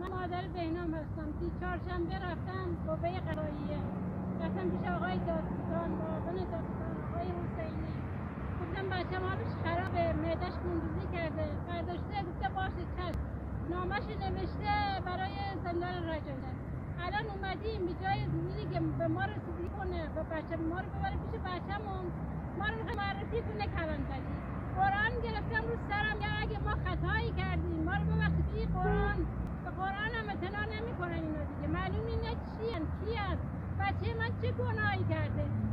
من مادر بهنام هستم سی چهارشنبه رفتم قوه قضاییه رفتم پیش آقای دادستان معاون دادستان آقای حسینی گفتم بچه حالش خرابه معدش خونریزی کرده برداشته گفته باشه چشم نامش نوشته برای زندان رجایی الان اومدیم به جای میری که به ما رسیدگی کنه و بچه ما رو ببره پیش بچه‌مون ما رو معرفی کنه کلانتری قرآن سرم می‌کنن اینا دیگه. معلوم اینا کی کیان؟ بچه من چه گناهی کرده؟